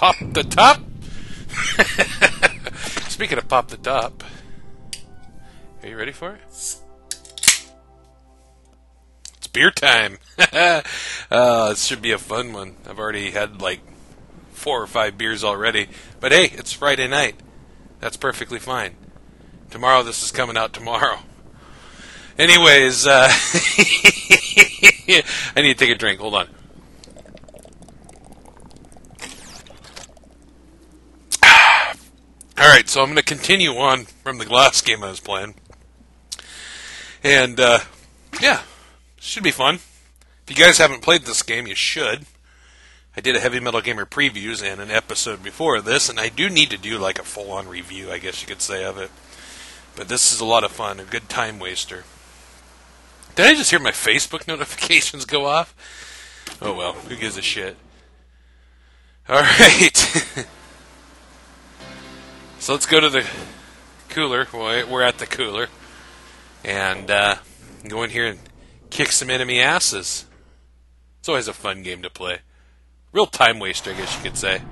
pop the top. Speaking of pop the top, are you ready for it? It's beer time. uh, this should be a fun one. I've already had like four or five beers already, but hey, it's Friday night. That's perfectly fine. Tomorrow, this is coming out tomorrow. Anyways, uh, I need to take a drink. Hold on. Alright, so I'm going to continue on from the glass game I was playing. And, uh, yeah, should be fun. If you guys haven't played this game, you should. I did a Heavy Metal Gamer previews and an episode before this, and I do need to do like a full on review, I guess you could say, of it. But this is a lot of fun, a good time waster. Did I just hear my Facebook notifications go off? Oh well, who gives a shit? Alright. so let's go to the cooler. We're at the cooler. And uh, go in here and kick some enemy asses. It's always a fun game to play. Real time waster, I guess you could say.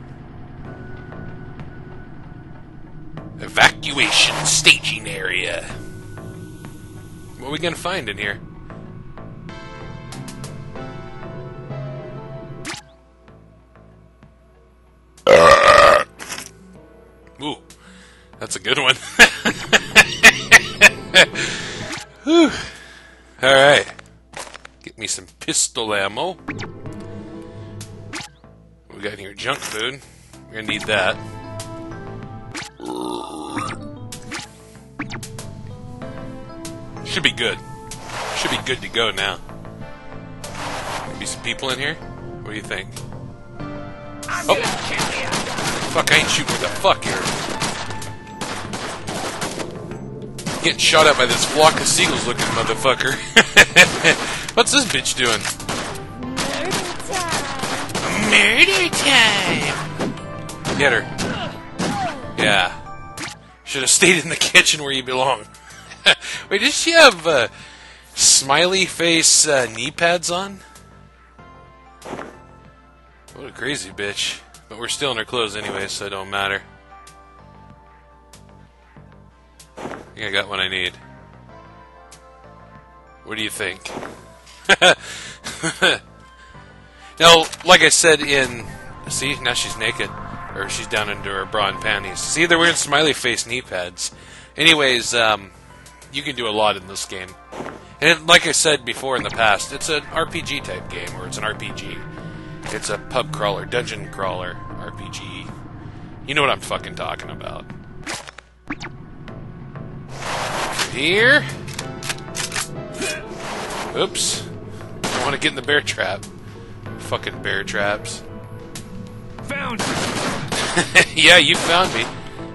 Evacuation staging area. What are we gonna find in here? A good one. All right, get me some pistol ammo. We got here junk food. We're gonna need that. Should be good. Should be good to go now. Maybe some people in here? What do you think? Oh! Fuck, I ain't shooting the fuck here. Getting shot at by this flock of seagulls looking motherfucker. What's this bitch doing? Murder time! Murder time! Get her. Yeah. Should have stayed in the kitchen where you belong. Wait, did she have uh, smiley face uh, knee pads on? What a crazy bitch. But we're still in her clothes anyway, so it don't matter. I think I got what I need. What do you think? now, like I said in... See, now she's naked. Or she's down into her bra and panties. See, they're wearing smiley face knee pads. Anyways, um, you can do a lot in this game. And like I said before in the past, it's an RPG type game, or it's an RPG. It's a pub crawler, dungeon crawler RPG. You know what I'm fucking talking about. Here. Oops. I want to get in the bear trap. Fucking bear traps. Found yeah, you found me.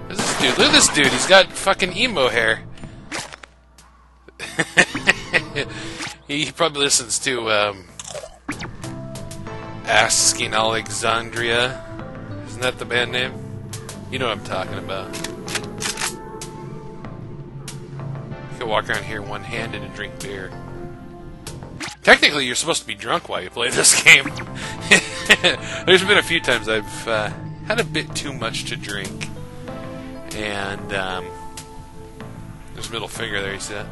Who's this dude? Look at this dude. He's got fucking emo hair. he probably listens to um, Asking Alexandria. Isn't that the band name? You know what I'm talking about. Can walk around here one handed and drink beer. Technically, you're supposed to be drunk while you play this game. There's been a few times I've uh, had a bit too much to drink. And, um, there's middle finger there, you see that?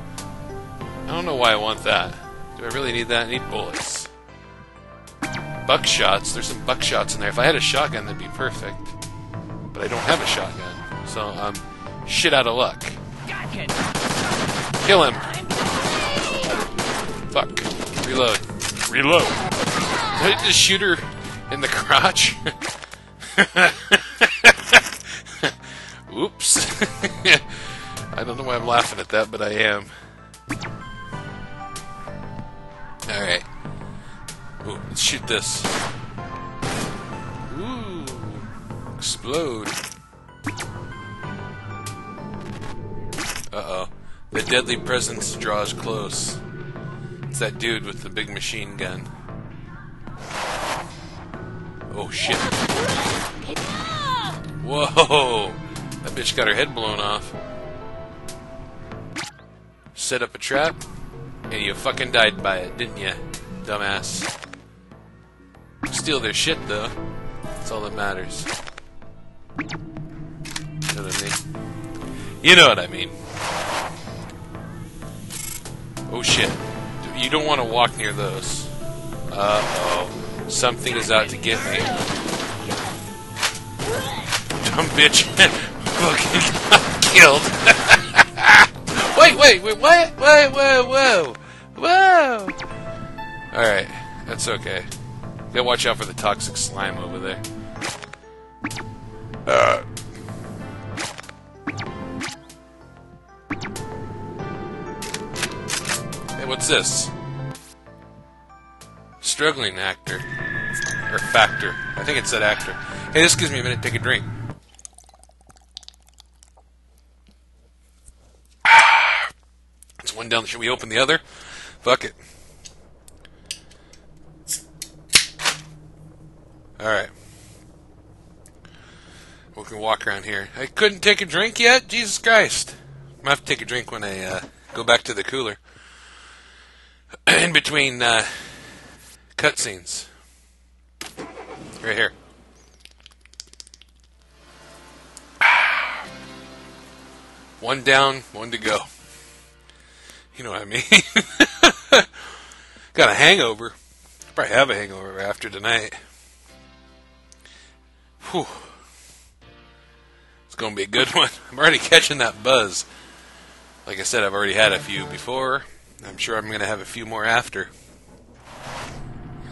I don't know why I want that. Do I really need that? I need bullets. Buckshots. There's some buckshots in there. If I had a shotgun, that'd be perfect. But I don't have a shotgun. So I'm shit out of luck. Kill him. Fuck. Reload. Reload. Did I just shoot her in the crotch? Oops. I don't know why I'm laughing at that, but I am. Alright. Ooh, let's shoot this. Ooh. Explode. Uh-oh. The deadly presence draws close. It's that dude with the big machine gun. Oh shit. Whoa! That bitch got her head blown off. Set up a trap, and you fucking died by it, didn't you? Dumbass. Steal their shit, though. That's all that matters. You know what I mean? You know what I mean. Oh shit. You don't want to walk near those. Uh oh. Something is out to get me. Dumb bitch. Fucking got killed. wait, wait, wait, what? Wait, whoa, whoa. Whoa! Alright, that's okay. Gotta watch out for the toxic slime over there. Uh. What's this? Struggling actor. Or factor. I think it said actor. Hey, this gives me a minute to take a drink. It's one down. Should we open the other? Fuck it. Alright. We can walk around here. I couldn't take a drink yet? Jesus Christ. I'm gonna have to take a drink when I uh, go back to the cooler. In between uh, cutscenes. Right here. One down, one to go. You know what I mean? Got a hangover. Probably have a hangover after tonight. Whew. It's going to be a good one. I'm already catching that buzz. Like I said, I've already had a few before. I'm sure I'm going to have a few more after.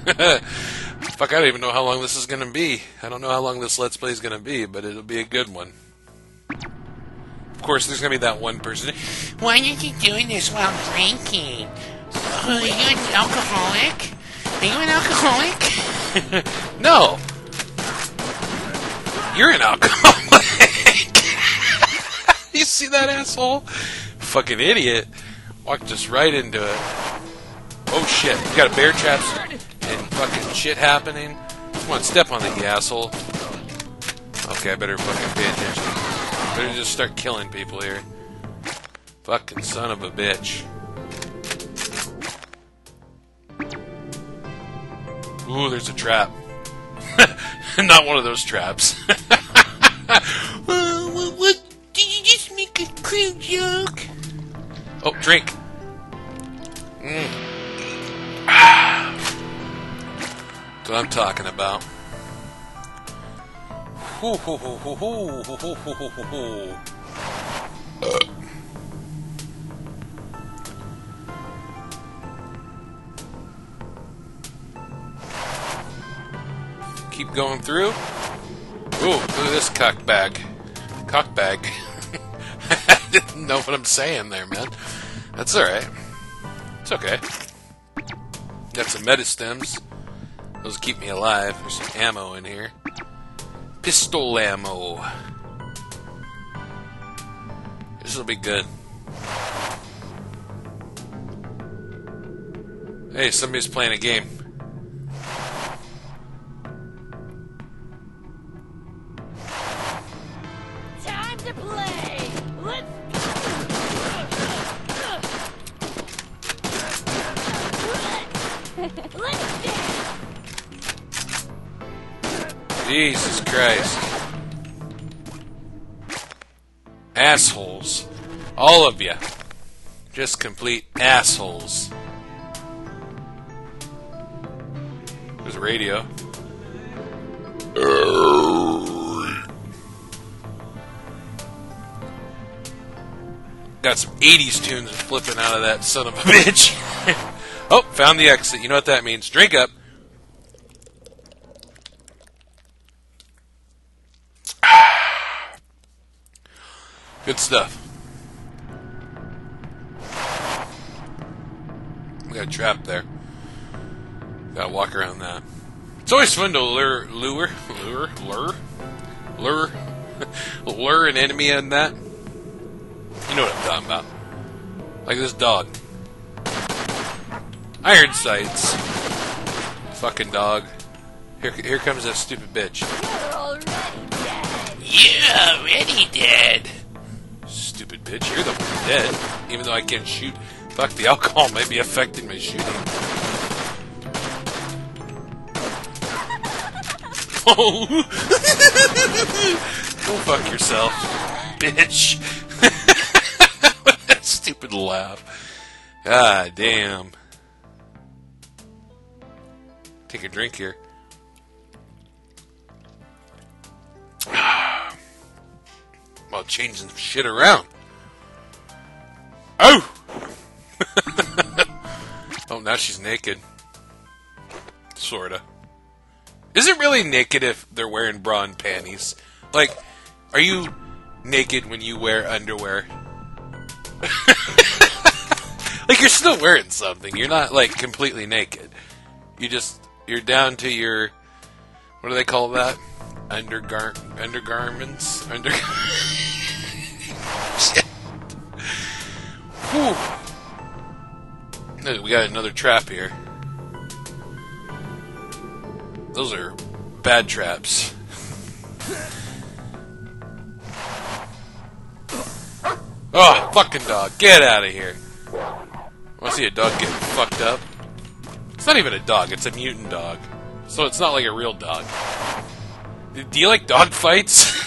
Fuck, I don't even know how long this is going to be. I don't know how long this Let's Play is going to be, but it'll be a good one. Of course, there's going to be that one person. Why are you doing this while drinking? Are you an alcoholic? Are you an alcoholic? No! You're an alcoholic! you see that asshole? Fucking idiot. Walked us right into it. Oh shit, you got a bear trap and fucking shit happening. Come on, step on the asshole. Okay, I better fucking pay attention. Better just start killing people here. Fucking son of a bitch. Ooh, there's a trap. Not one of those traps. Uh, what, what? Did you just make a cruel joke? oh, drink. what I'm talking about. Keep going through. Ooh, look at this cockbag. Cockbag. I didn't know what I'm saying there, man. That's alright. It's okay. Got some medistems. Those keep me alive. There's some ammo in here. Pistol ammo. This will be good. Hey, somebody's playing a game. Time to play! Let's go. Let's dance! Jesus Christ. Assholes. All of you. Just complete assholes. There's a radio. Got some 80s tunes flipping out of that son of a bitch. oh, found the exit. You know what that means. Drink up. Good stuff. We got a trap there. Gotta walk around that. It's always fun to lure, lure, lure, lure, lure, lure an enemy in that. You know what I'm talking about. Like this dog. Iron sights. Fucking dog. Here, here comes that stupid bitch. You're already dead! You're already dead. Bitch, you're the one dead. Even though I can't shoot. Fuck, the alcohol may be affecting my shooting. Oh! Go fuck yourself, bitch. that stupid laugh. God damn. Take a drink here. While changing shit around. Oh! oh, now she's naked. Sorta. Is it really naked if they're wearing bra and panties? Like, are you naked when you wear underwear? like you're still wearing something. You're not like completely naked. You just you're down to your what do they call that? Undergar undergarments? Under Shit. Whew. We got another trap here. Those are bad traps. Oh, fucking dog. Get out of here. Want to see a dog get fucked up? It's not even a dog, it's a mutant dog. So it's not like a real dog. Do you like dog fights?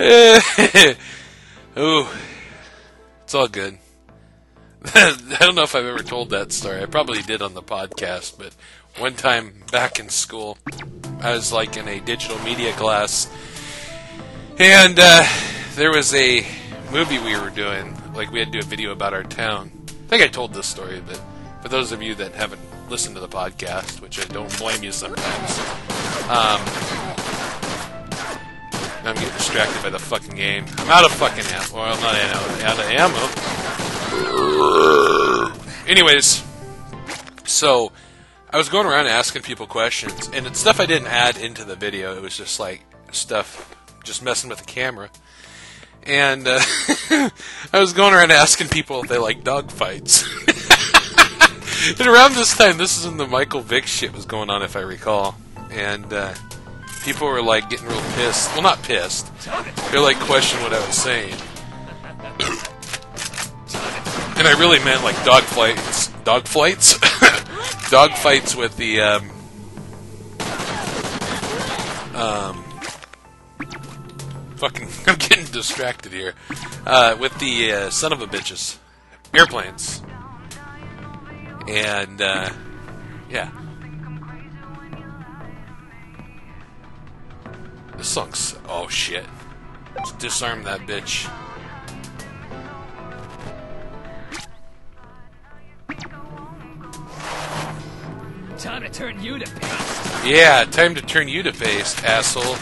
Ooh. It's all good. I don't know if I've ever told that story. I probably did on the podcast, but one time back in school, I was like in a digital media class, and uh, there was a movie we were doing. Like we had to do a video about our town. I think I told this story, but for those of you that haven't listened to the podcast, which I don't blame you sometimes, um, I'm getting distracted by the fucking game. I'm out of fucking ammo. Well, not out of ammo. Anyways, so I was going around asking people questions, and it's stuff I didn't add into the video. It was just like stuff, just messing with the camera. And uh, I was going around asking people if they like dog fights. and around this time, this is when the Michael Vick shit was going on, if I recall. And uh, people were like getting real pissed. Well, not pissed. They're like questioning what I was saying. And I really meant like dog fights, dog fights, dog fights with the um, um, fucking. I'm getting distracted here. Uh, with the uh, son of a bitches, airplanes, and uh, yeah. This song's oh shit. Let's disarm that bitch. Time to turn you to paste. Yeah, time to turn you to paste, asshole.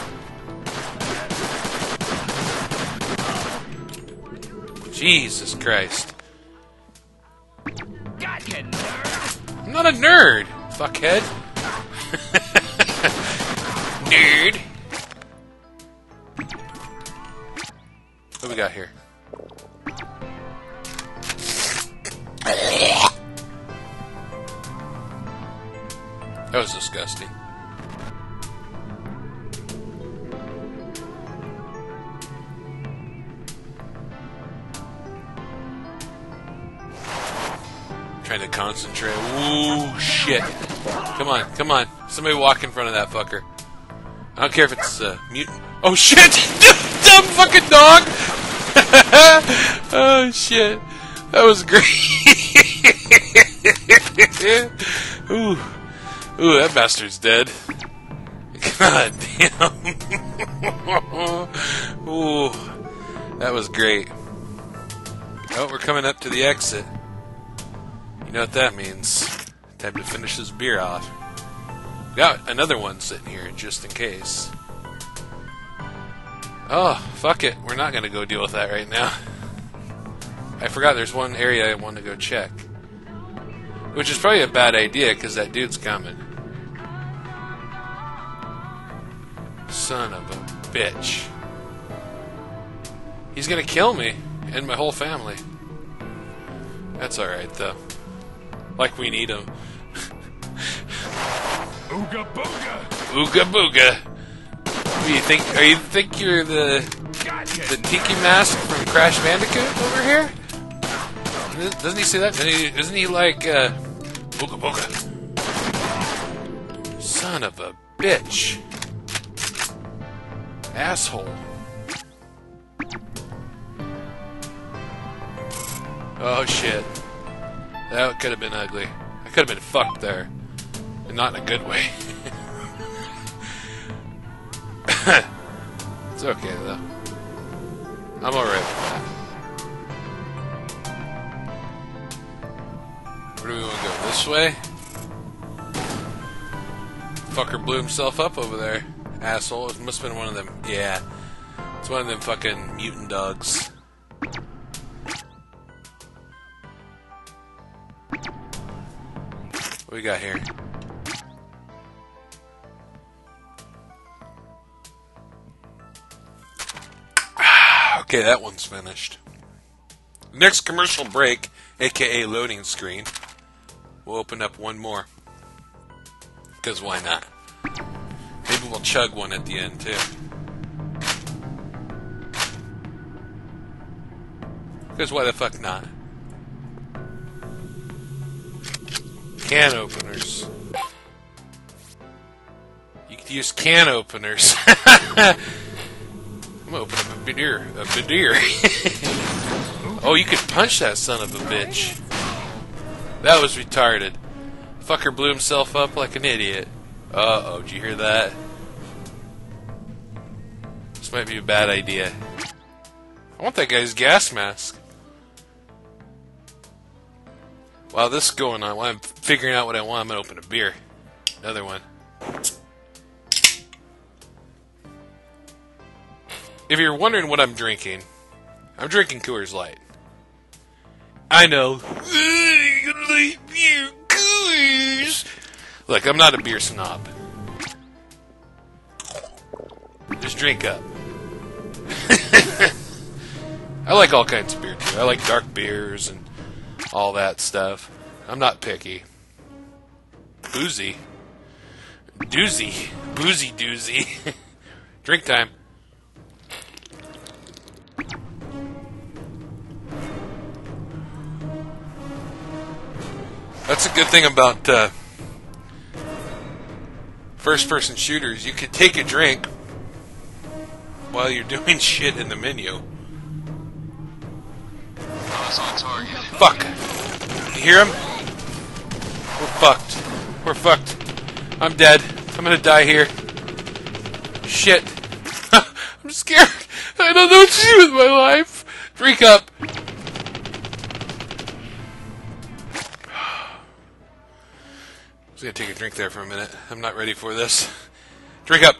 Jesus Christ. Got you, nerd. I'm not a nerd, fuckhead. nerd. Got here? That was disgusting. Trying to concentrate. Ooh, shit. Come on, come on. Somebody walk in front of that fucker. I don't care if it's uh, mutant. Oh shit! Dumb fucking dog! oh shit. That was great. Ooh. Ooh, that bastard's dead. God damn. Ooh. That was great. Oh, we're coming up to the exit. You know what that means. Time to finish this beer off. Got another one sitting here just in case. Oh, fuck it. We're not going to go deal with that right now. I forgot there's one area I want to go check. Which is probably a bad idea because that dude's coming. Son of a bitch. He's going to kill me and my whole family. That's alright, though. Like we need him. Ooga booga. Ooga booga do you think? Are you think you're the the Tiki Mask from Crash Bandicoot over here? Doesn't he say that? Isn't he like uh, Booga Booga? Son of a bitch! Asshole! Oh shit! That could have been ugly. I could have been fucked there, and not in a good way. it's okay though. I'm alright with that. Where do we want to go? This way? Fucker blew himself up over there. Asshole. It must have been one of them. Yeah. It's one of them fucking mutant dogs. What we got here? Okay, that one's finished. Next commercial break, aka loading screen, we'll open up one more. Because why not? Maybe we'll chug one at the end, too. Because why the fuck not? Can openers. You could use can openers. A beer. Oh, you could punch that son of a bitch. That was retarded. Fucker blew himself up like an idiot. Uh oh, did you hear that? This might be a bad idea. I want that guy's gas mask. While this is going on, while I'm figuring out what I want, I'm gonna open a beer. Another one. If you're wondering what I'm drinking, I'm drinking Coors Light. I know. Look, I'm not a beer snob. Just drink up. I like all kinds of beer too. I like dark beers and all that stuff. I'm not picky. Boozy. Doozy. Boozy doozy. Drink time. That's a good thing about uh, first person shooters. You can take a drink while you're doing shit in the menu. Fuck. You hear him? We're fucked. We're fucked. I'm dead. I'm gonna die here. Shit. I'm scared. I don't know what to do with my life. Drink up. Was gonna take a drink there for a minute. I'm not ready for this. Drink up.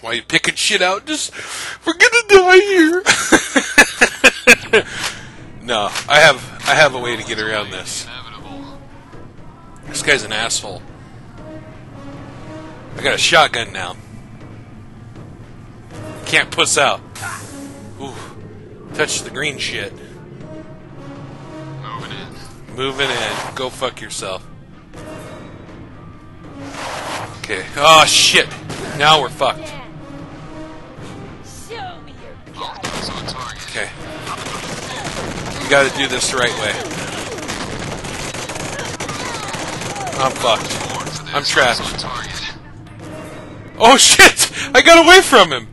Why you picking shit out? Just we're gonna die here. no, I have I have a way to get around this. This guy's an asshole. I got a shotgun now. Can't puss out. Ooh, touch the green shit. Moving in. Go fuck yourself. Okay. Oh shit. Now we're fucked. Okay. You gotta do this the right way. I'm fucked. I'm trapped. Oh shit! I got away from him!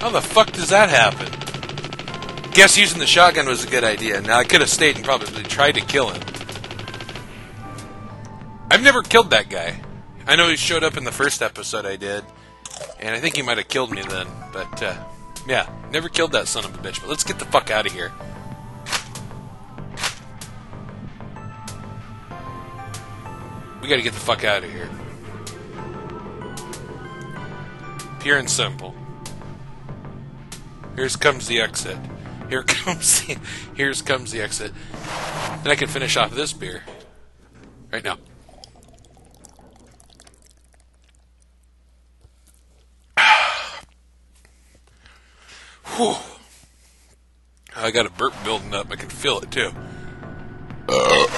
How the fuck does that happen? Guess using the shotgun was a good idea. Now I could have stayed and probably tried to kill him. I've never killed that guy. I know he showed up in the first episode I did, and I think he might have killed me then. But uh, yeah, never killed that son of a bitch. But let's get the fuck out of here. We gotta get the fuck out of here. Pure and simple. Here's comes the exit. Here comes the here's comes the exit. Then I can finish off this beer. Right now. Whew. I got a burp building up. I can feel it too.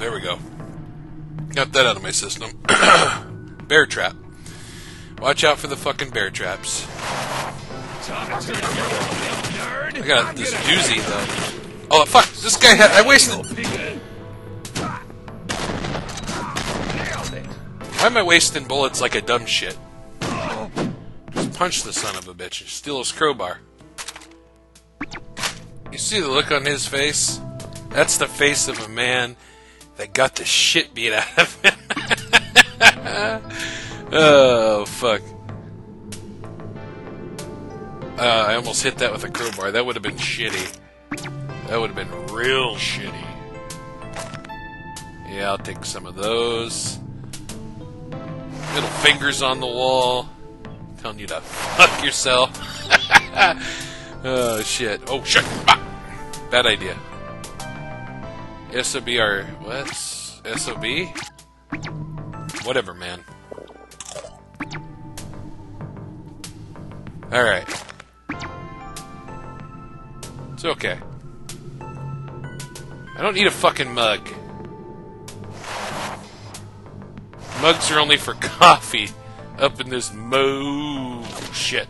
There we go. Got that out of my system. bear trap. Watch out for the fucking bear traps. I got this doozy though. Oh fuck! This guy had. I wasted. Why am I wasting bullets like a dumb shit? Just punch the son of a bitch and steal his crowbar. You see the look on his face? That's the face of a man that got the shit beat out of him. oh, fuck. Uh, I almost hit that with a crowbar. That would have been shitty. That would have been real shitty. Yeah, I'll take some of those. Little fingers on the wall. Telling you to fuck yourself. oh, shit. Oh, shit. Bad idea. SOB are. What? SOB? Whatever, man. Alright. It's okay. I don't need a fucking mug. Mugs are only for coffee up in this mug. Shit.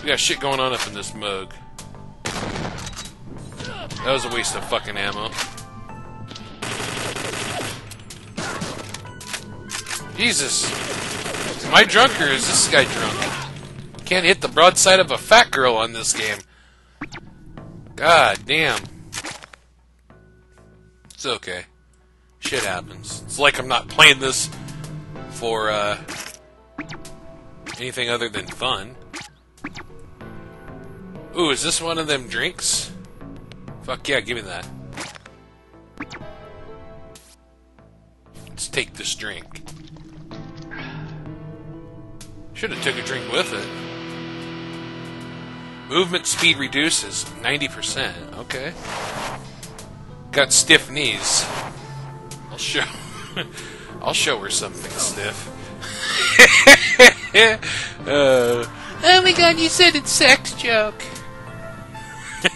We got shit going on up in this mug. That was a waste of fucking ammo. Jesus. Am I drunk or is this guy drunk? Can't hit the broadside of a fat girl on this game. God damn. It's okay. Shit happens. It's like I'm not playing this for uh, anything other than fun. Ooh, is this one of them drinks? Fuck yeah, give me that. Let's take this drink. Should have took a drink with it. Movement speed reduces 90%. Okay. Got stiff knees. I'll show. I'll show her something stiff. uh, Oh my god, you said it's sex joke.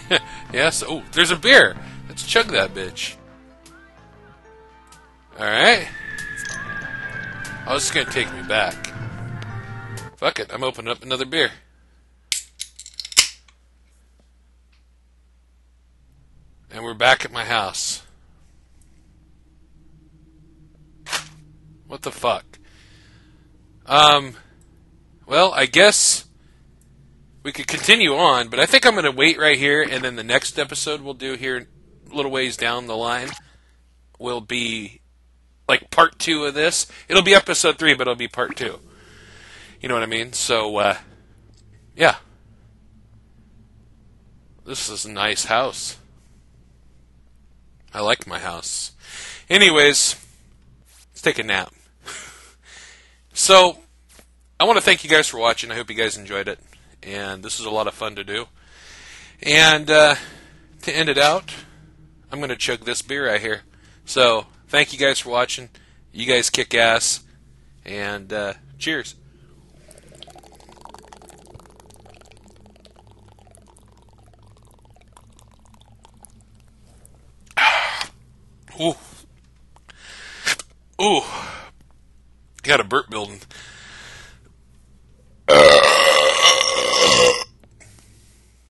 yes. Oh, there's a beer. Let's chug that bitch. All right. Oh, this is gonna take me back. Fuck it. I'm opening up another beer. And we're back at my house. What the fuck? Um, well, I guess we could continue on, but I think I'm going to wait right here, and then the next episode we'll do here, a little ways down the line, will be like part two of this. It'll be episode three, but it'll be part two. You know what I mean? So, uh, yeah. This is a nice house. I like my house. Anyways, let's take a nap. so, I want to thank you guys for watching. I hope you guys enjoyed it. And this is a lot of fun to do. And uh, to end it out, I'm going to chug this beer right here. So, thank you guys for watching. You guys kick ass. And uh, cheers. Ooh. Ooh. Got a burp building.